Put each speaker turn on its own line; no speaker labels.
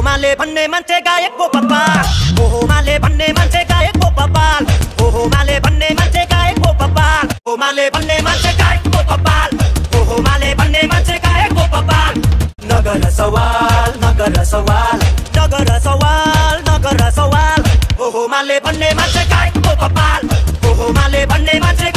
ओहो माले भन्ने मान्छे गायकको पप्पा ओहो, माले भन्ने मान्छे गायकको पप्पाल ओहो, माले भन्ने मान्छे गायकको पप्पाल ओ माले भन्ने मान्छे गायकको पप्पाल ओहो, माले भन्ने मान्छे गायकको पप्पाल नगर सवाल नगर सवाल। नगर सवाल नगर सवाल। ओहो, माले भन्ने मान्छे गायकको पप्पाल ओहो, माले भन्ने मान्छे